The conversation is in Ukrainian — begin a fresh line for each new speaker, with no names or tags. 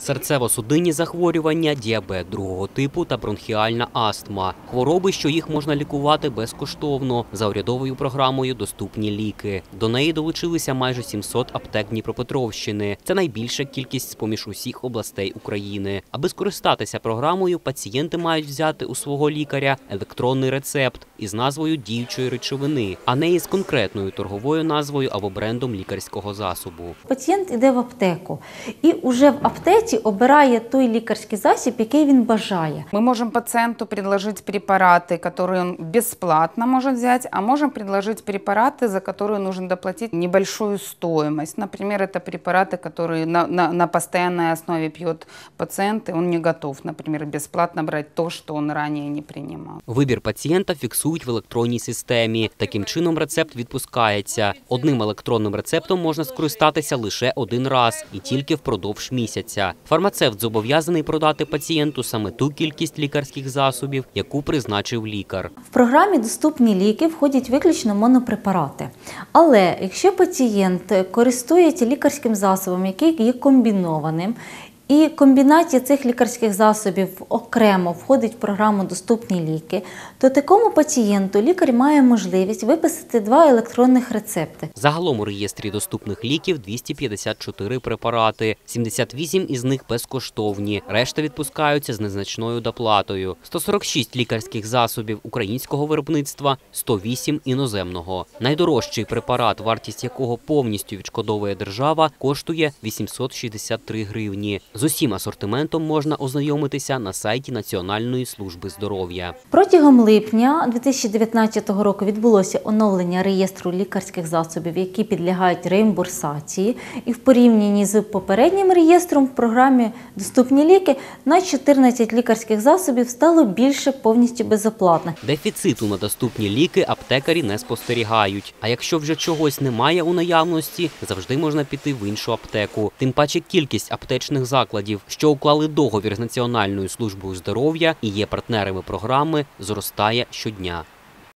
серцево-судинні захворювання, діабет другого типу та бронхіальна астма. Хвороби, що їх можна лікувати безкоштовно. За урядовою програмою доступні ліки. До неї долучилися майже 700 аптек Дніпропетровщини. Це найбільша кількість з-поміж усіх областей України. Аби скористатися програмою, пацієнти мають взяти у свого лікаря електронний рецепт із назвою діючої речовини, а не із конкретною торговою назвою або брендом лікарського засобу.
Пацієнт йде в аптеку і вже в аптеці обирає той лікарський засіб, який він бажає.
Мы можем пациенту предложить препараты, которые он бесплатно может взять, а можем предложить препараты, за которые нужно доплатить небольшую стоимость. Например, это препараты, которые на, на, на постоянной основе пьет пациент, и он не готов, например, бесплатно брать то, что он ранее не принимал.
Вибір пацієнта фіксують в електронній системі. Таким чином рецепт відпускається. Одним електронним рецептом можна скористатися лише один раз і тільки впродовж місяця. Фармацевт зобов'язаний продати пацієнту саме ту кількість лікарських засобів, яку призначив лікар.
В програмі доступні ліки входять виключно монопрепарати. Але якщо пацієнт користується лікарським засобом, який є комбінованим, і комбінація цих лікарських засобів окремо входить в програму Доступні ліки, то такому пацієнту лікар має можливість виписати два електронних рецепти.
Загалом у реєстрі доступних ліків 254 препарати, 78 із них безкоштовні, решта відпускаються з незначною доплатою. 146 лікарських засобів українського виробництва, 108 іноземного. Найдорожчий препарат, вартість якого повністю відшкодовує держава, коштує 863 гривні. З усім асортиментом можна ознайомитися на сайті Національної служби здоров'я.
Протягом липня 2019 року відбулося оновлення реєстру лікарських засобів, які підлягають реімбурсації. І в порівнянні з попереднім реєстром в програмі Доступні ліки на 14 лікарських засобів стало більше повністю безоплатних.
Дефіциту на доступні ліки аптекарі не спостерігають. А якщо вже чогось немає у наявності, завжди можна піти в іншу аптеку. Тим паче кількість аптечних закладів, що уклали договір з Національною службою здоров'я і є партнерами програми, зростає щодня.